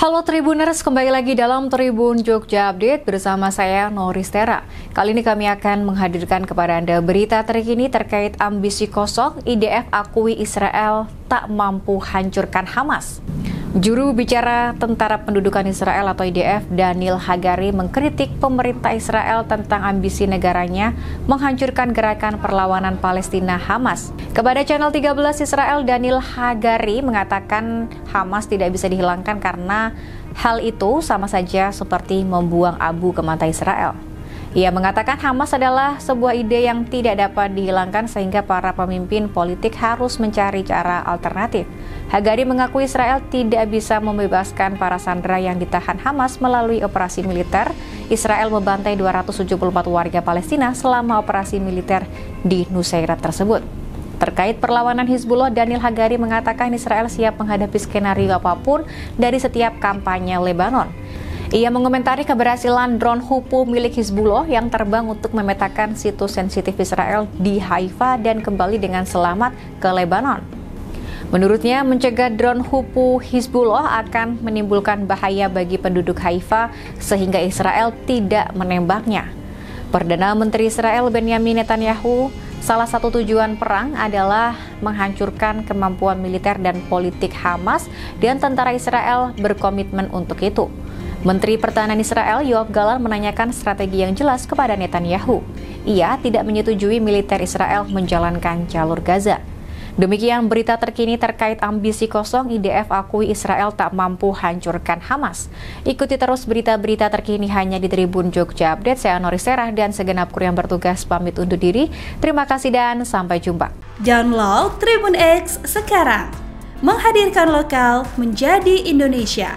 Halo Tribuners, kembali lagi dalam Tribun Jogja Update bersama saya Noristera. Kali ini kami akan menghadirkan kepada Anda berita terkini terkait ambisi kosong IDF akui Israel tak mampu hancurkan Hamas. Juru bicara Tentara Pendudukan Israel atau IDF, Daniel Hagari, mengkritik pemerintah Israel tentang ambisi negaranya menghancurkan gerakan perlawanan Palestina Hamas. Kepada channel 13 Israel, Daniel Hagari mengatakan Hamas tidak bisa dihilangkan karena hal itu sama saja seperti membuang abu ke mata Israel. Ia mengatakan Hamas adalah sebuah ide yang tidak dapat dihilangkan sehingga para pemimpin politik harus mencari cara alternatif. Hagari mengakui Israel tidak bisa membebaskan para sandera yang ditahan Hamas melalui operasi militer. Israel membantai 274 warga Palestina selama operasi militer di Nusairat tersebut. Terkait perlawanan Hizbullah, Daniel Hagari mengatakan Israel siap menghadapi skenario apa pun dari setiap kampanye Lebanon. Ia mengomentari keberhasilan drone Hupu milik Hizbullah yang terbang untuk memetakan situs sensitif Israel di Haifa dan kembali dengan selamat ke Lebanon. Menurutnya, mencegah drone Hupu Hizbullah akan menimbulkan bahaya bagi penduduk Haifa sehingga Israel tidak menembaknya. Perdana Menteri Israel Benjamin Netanyahu Salah satu tujuan perang adalah menghancurkan kemampuan militer dan politik Hamas dan tentara Israel berkomitmen untuk itu. Menteri Pertahanan Israel Yoav Galan menanyakan strategi yang jelas kepada Netanyahu. Ia tidak menyetujui militer Israel menjalankan jalur Gaza. Demikian berita terkini terkait ambisi kosong IDF akui Israel tak mampu hancurkan Hamas. Ikuti terus berita-berita terkini hanya di Tribun Jogja Update. Saya Nori Serah dan segenap kru yang bertugas pamit undur diri. Terima kasih dan sampai jumpa. Download Tribun X sekarang. Menghadirkan lokal menjadi Indonesia.